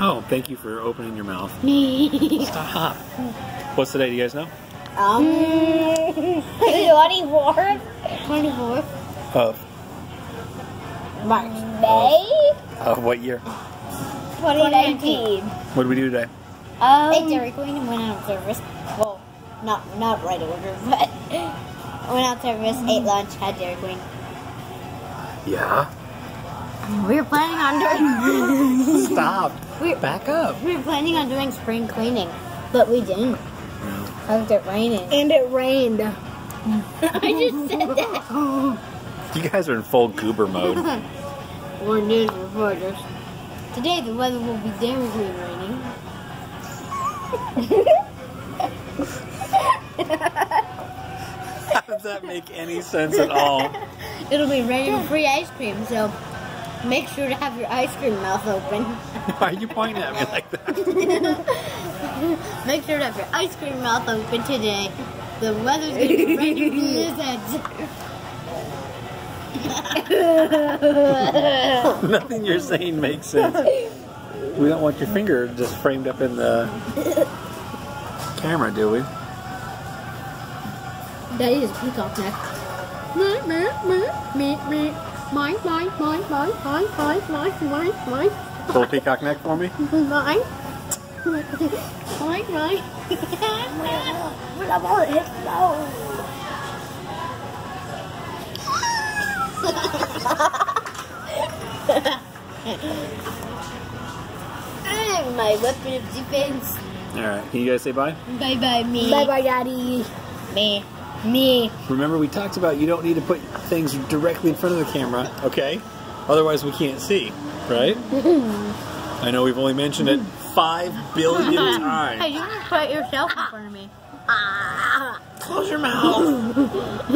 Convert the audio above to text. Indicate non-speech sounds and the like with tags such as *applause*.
Oh, thank you for opening your mouth. *laughs* Stop. What's today? Do you guys know? Um, 24th? 24th? Of March. May? of what year? 2019. What did we do today? Um, hey, Dairy Queen went out of service. Well, not not right order, *laughs* but went out of service, ate lunch, had Dairy Queen. Yeah. We were planning on doing *laughs* Stop. *laughs* We're, Back up. we were planning on doing spring cleaning, but we didn't. Because it raining. And it rained. *laughs* I just said that. You guys are in full goober mode. We're news reporters. Today the weather will be Dairy Queen raining. How does that make any sense at all? It'll be raining free ice cream, so make sure to have your ice cream mouth open. *laughs* Why are you pointing at me like that? *laughs* Make sure to have your ice cream mouth open today. The weather's gonna be raining blizzards. *laughs* Nothing you're saying makes sense. We don't want your finger just framed up in the camera, do we? That is peacock neck. Mine, mine, mine, mine, mine, mine, mine, mine, mine, Pull a peacock neck for me. mine. Mine, mine. I'm my weapon of defense. All right. Can you guys say bye? Bye bye me. Bye bye, Daddy. Me. Me. Remember, we talked about you don't need to put things directly in front of the camera, okay? Otherwise, we can't see, right? *laughs* I know we've only mentioned it five billion *laughs* times. Hey, you can put yourself in front of me. *laughs* Close your mouth.